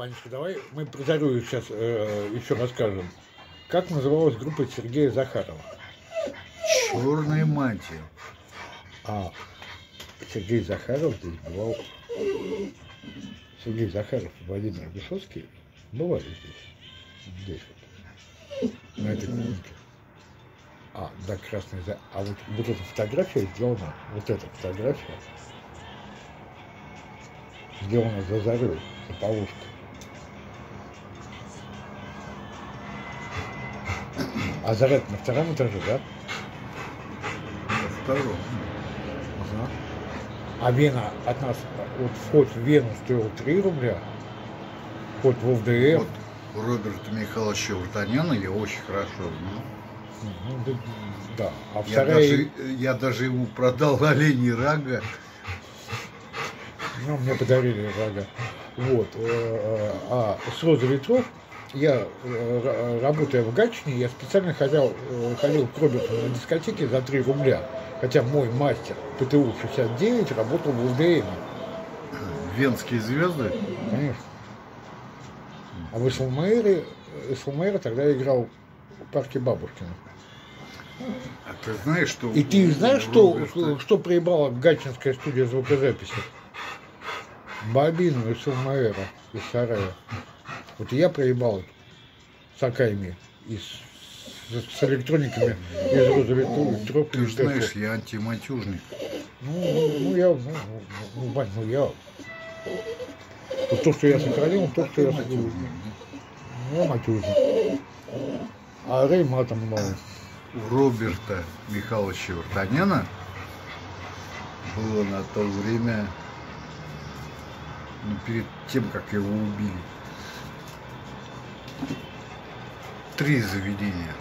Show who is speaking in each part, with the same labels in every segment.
Speaker 1: Ванечка, давай мы про Зарю сейчас э, еще расскажем. Как называлась группа Сергея Захарова?
Speaker 2: Черная мантия.
Speaker 1: А Сергей Захаров здесь бывал... Сергей Захаров и Владимир Высоцкий бывали здесь. Здесь вот. На этой комнате. А, да, красный за. А вот, вот эта фотография сделана, вот эта фотография сделана за зарей, за полушкой. А заряд на втором этаже, да?
Speaker 2: На втором.
Speaker 1: Ага. А Вена от нас, вот вход в Вену стоил 3 рубля, вход в ОВДФ.
Speaker 2: Вот Роберта Михайловича Вартаняна я очень хорошо знал.
Speaker 1: Ну, да, да. А
Speaker 2: Я
Speaker 1: вторая,
Speaker 2: даже, я даже ему продал оленей рага.
Speaker 1: ну, мне подарили рога. Вот. э, э, А с ветров я, э, ра- работая в Гатчине, я специально ходил, э, ходил к Роберту на дискотеке за 3 рубля. Хотя мой мастер ПТУ 69 работал в УВДМ.
Speaker 2: Венские звезды.
Speaker 1: Конечно. А в СЛМР, СЛМР тогда играл в парке Бабушкина.
Speaker 2: А ты знаешь, что...
Speaker 1: И ты знаешь, что,
Speaker 2: Роберта-
Speaker 1: что проебала Гатчинская студия звукозаписи? Бобину из СЛМР, из Сарая. Вот я проебал с Акаями, и с, с электрониками из Розовой
Speaker 2: Ты знаешь, я антиматюжник.
Speaker 1: Ну, ну, ну, я, ну, ну, ну, Вань, ну я... Вот то, что я сохранил, то, что я сохранил. Ну, матюжник. А Рэй матом мало.
Speaker 2: У Роберта Михайловича Вартаняна было на то время, ну, перед тем, как его убили, три заведения.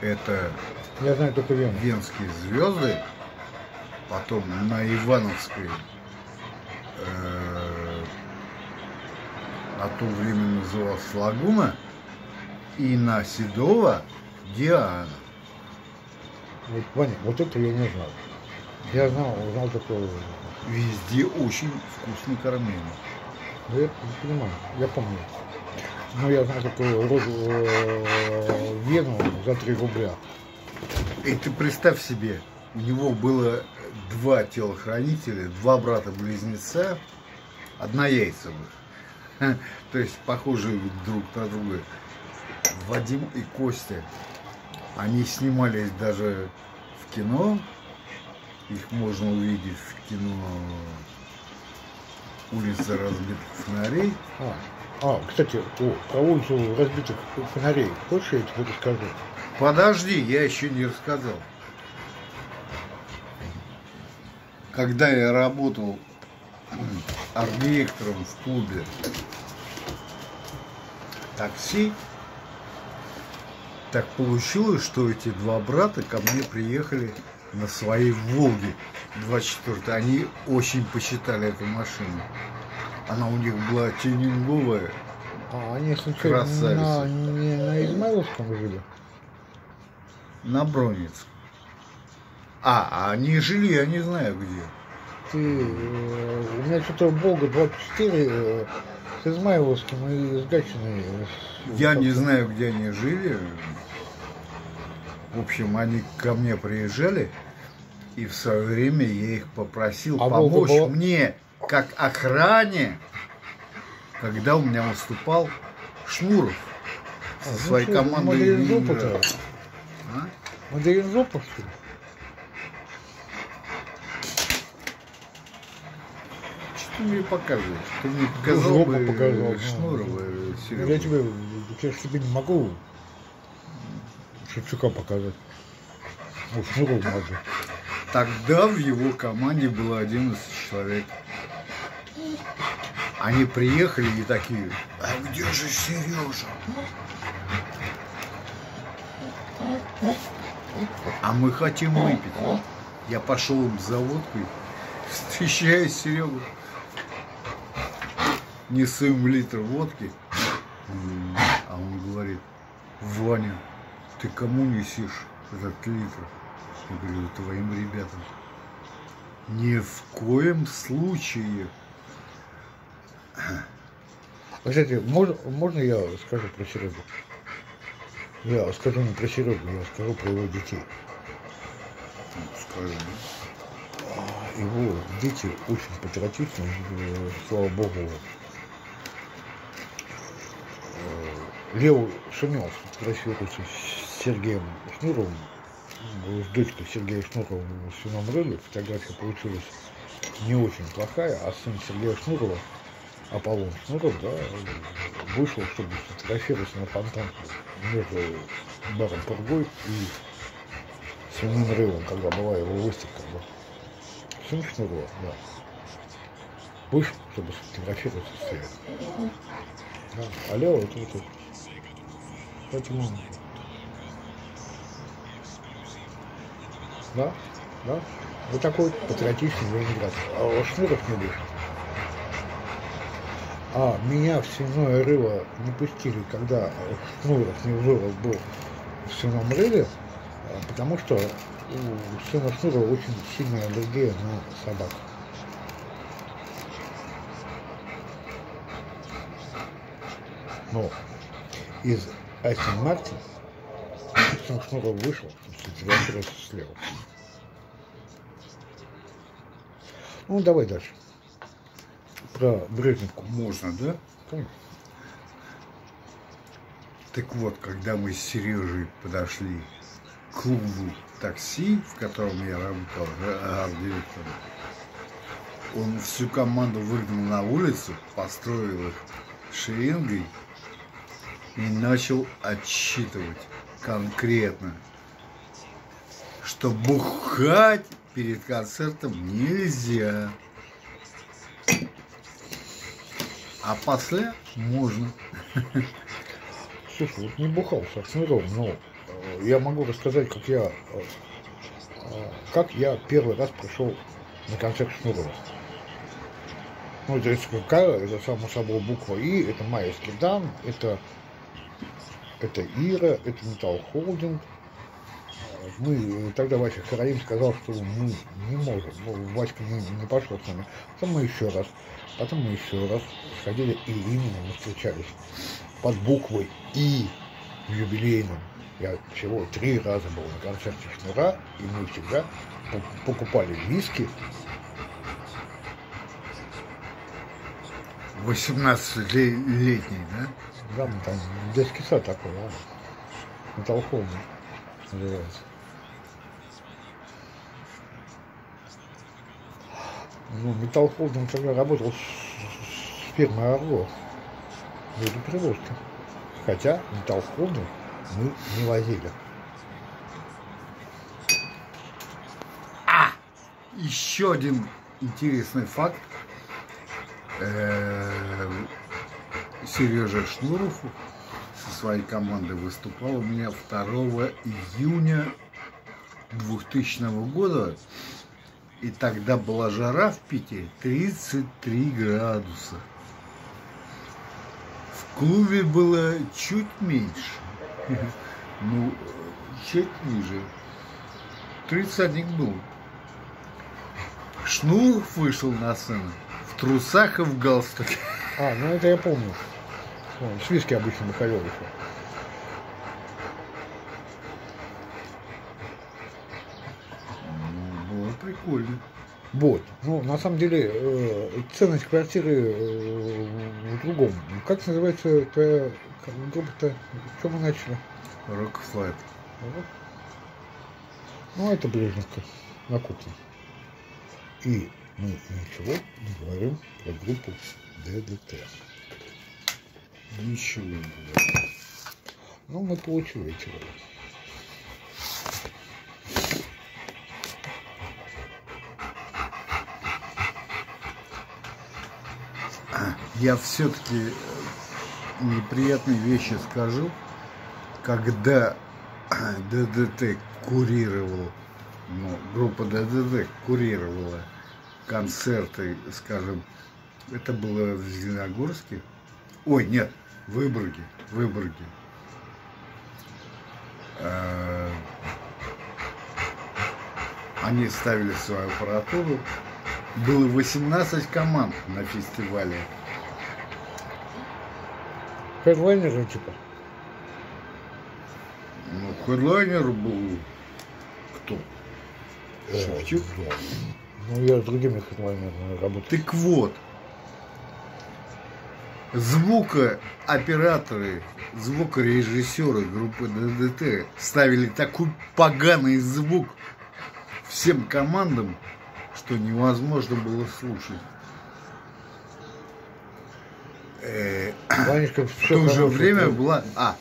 Speaker 2: Это
Speaker 1: Я знаю только Вену.
Speaker 2: Венские звезды, потом на Ивановской э, на то время называлась Лагуна, и на Седова Диана.
Speaker 1: Вот, Ваня, вот это я не знал. Я знал, узнал только...
Speaker 2: Везде очень вкусно кормили.
Speaker 1: Да я понимаю, я помню. Но я знал только розу, э, Вену за 3 рубля.
Speaker 2: И ты представь себе, у него было два телохранителя, два брата-близнеца, однояйцевых. То есть похожие друг на друга. Вадим и Костя. Они снимались даже в кино. Их можно увидеть в кино «Улица разбитых фонарей».
Speaker 1: А, кстати, о, про улицу разбитых фонарей. Хочешь, я тебе расскажу?
Speaker 2: Подожди, я еще не рассказал. Когда я работал арт-директором в клубе такси, так получилось, что эти два брата ко мне приехали на своей Волге 24 Они очень посчитали эту машину. Она у них была тюнинговая,
Speaker 1: А, они случайно на, не на Измайловском жили?
Speaker 2: на Бронец. А, а они жили, я не знаю где.
Speaker 1: Ты, э, у меня что-то Волга 24 э, с Измайловским и с Гатчиной. э,
Speaker 2: Я не знаю, где они жили. В общем, они ко мне приезжали, и в свое время я их попросил
Speaker 1: А Волга
Speaker 2: помочь
Speaker 1: была-
Speaker 2: мне, как охране, когда у меня выступал Шнуров
Speaker 1: А,
Speaker 2: со
Speaker 1: ну
Speaker 2: своей командой. Ленинграда. А?
Speaker 1: Модернизопа, что ли?
Speaker 2: Что ты мне показываешь? Ты мне показал
Speaker 1: жопу
Speaker 2: бы
Speaker 1: показал, ну.
Speaker 2: Шнурова, Серегу.
Speaker 1: Я тебе, я тебе не могу Шевчука показать. Ну, Шнуров могу.
Speaker 2: Тогда в его команде было 11 человек. Они приехали и такие, а где же Сережа? А мы хотим выпить. Я пошел им за водкой, встречаю Серегу. Несу им литр водки. А он говорит, Ваня, ты кому несешь этот литр? Я говорю, твоим ребятам. Ни в коем случае.
Speaker 1: Кстати, можно, можно я скажу про Серегу? Я скажу не про Серегу, я скажу про его детей.
Speaker 2: Скажи.
Speaker 1: Его дети очень патриотичны, э, слава богу. Э, Лео сумел сфотографироваться с Сергеем Шнуровым, с дочкой Сергея Шнурова в свином рыле. Фотография получилась не очень плохая, а сын Сергея Шнурова, Аполлон Шнуров, да, вышел, чтобы сфотографироваться на фонтанку между баром Пургой и свиным рылом, когда была его выставка. Да. Сын Шнурова, да. Вышел, чтобы сфотографироваться с Сергеем. Да. А Лео это вот это. Поэтому Да, да. Вот такой патриотичный Ленинград. А Шнуров не вышел. А меня в свиное рыло не пустили, когда Шнуров Невзоров был в свином рыле, а, потому что у сына Шнурова очень сильная аллергия на собак. Но из Астон Мартин сын Шнуров вышел, сфотографировался слева. Ну, давай дальше. Про Брежневку.
Speaker 2: Можно, да?
Speaker 1: Конечно.
Speaker 2: Так вот, когда мы с Сережей подошли к клубу такси, в котором я работал арт-директором, он всю команду выгнал на улицу, построил их шеренгой и начал отсчитывать конкретно, что бухать перед концертом нельзя. А после можно.
Speaker 1: Слушай, вот не бухал с Арсенером, но э, я могу рассказать, как я, э, э, как я первый раз пришел на концерт Шнурова. Ну, это СКК, это само собой буква И, это Майский Дан, это, это Ира, это Металл Холдинг, мы, тогда Вася Караим сказал, что мы не можем, ну, Васька не, не пошел с нами. Потом мы еще раз, потом мы еще раз сходили, и именно мы встречались под буквой И в юбилейном. Я всего три раза был на концерте Шнура, и мы всегда покупали виски.
Speaker 2: 18-летний, да?
Speaker 1: Да, там детский сад такой, да, металлхолмер называется. Ну, Металл Холдинг тогда работал с, с фирмой Орло. Грузоперевозки. Хотя Металл Холдинг мы не возили.
Speaker 2: А! Еще один интересный факт. Сережа Шнуров со своей командой выступал у меня 2 июня 2000 года и тогда была жара в Питере 33 градуса. В клубе было чуть меньше. Ну, чуть ниже. 31 был. Шнуров вышел на сцену в трусах и в галстуке.
Speaker 1: А, ну это я помню. Он с виски обычно выходил еще.
Speaker 2: Прикольно.
Speaker 1: Вот. Ну, на самом деле, э, ценность квартиры э, в другом. Как называется твоя группа-то? С чего мы начали?
Speaker 2: Рокфлайт.
Speaker 1: Ну, это Брежневка на кухне. И мы ничего не говорим про группу ДДТ.
Speaker 2: Ничего не говорим.
Speaker 1: Ну, мы получили эти роли.
Speaker 2: Я все-таки неприятные вещи скажу. Когда ДДТ курировал, ну, группа ДДТ курировала концерты, скажем, это было в Зеленогорске. Ой, нет, в Выборге, в Выборге. А, они ставили свою аппаратуру. Было 18 команд на фестивале.
Speaker 1: Хедлайнеры типа.
Speaker 2: Ну, хедлайнер был кто?
Speaker 1: Э,
Speaker 2: Шевчук?
Speaker 1: да. Ну, я с другими хедлайнерами работаю.
Speaker 2: Так вот, звукооператоры, звукорежиссеры группы ДДТ ставили такой поганый звук всем командам, что невозможно было слушать. Э,
Speaker 1: Ванечка,
Speaker 2: В то же время была... А,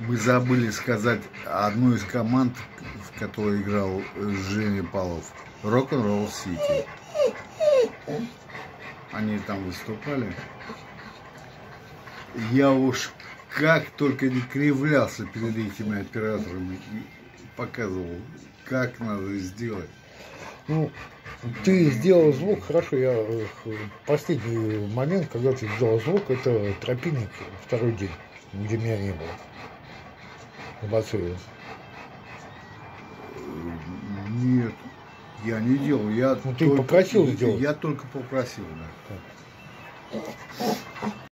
Speaker 2: мы забыли сказать одну из команд, в которой играл Женя Павлов. Рок-н-ролл Сити. Они там выступали. Я уж как только не кривлялся перед этими операторами и показывал, как надо сделать.
Speaker 1: Ну, ты сделал звук, хорошо, я э, последний момент, когда ты сделал звук, это тропинник второй день, где меня не было. В Бацуеве.
Speaker 2: Нет, я не делал. Я
Speaker 1: Ну, ты попросил сделать.
Speaker 2: Я только попросил, да.